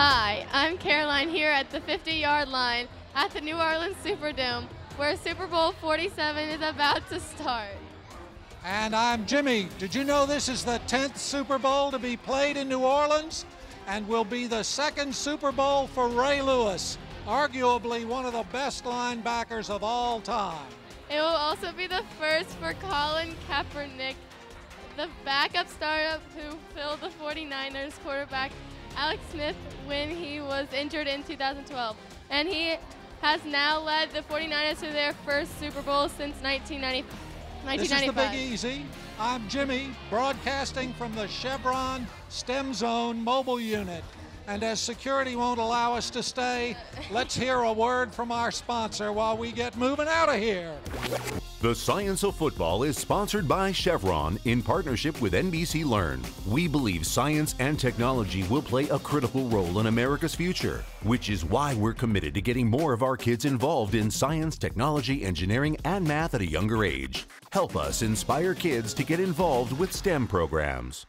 Hi, I'm Caroline here at the 50 yard line at the New Orleans Superdome where Super Bowl 47 is about to start. And I'm Jimmy. Did you know this is the 10th Super Bowl to be played in New Orleans and will be the second Super Bowl for Ray Lewis, arguably one of the best linebackers of all time? It will also be the first for Colin Kaepernick, the backup startup who filled the 49ers quarterback Alex Smith when he was injured in 2012. And he has now led the 49ers to their first Super Bowl since 1990, 1995. This is the Big Easy. I'm Jimmy, broadcasting from the Chevron STEM Zone mobile unit. And as security won't allow us to stay, let's hear a word from our sponsor while we get moving out of here. The Science of Football is sponsored by Chevron in partnership with NBC Learn. We believe science and technology will play a critical role in America's future, which is why we're committed to getting more of our kids involved in science, technology, engineering, and math at a younger age. Help us inspire kids to get involved with STEM programs.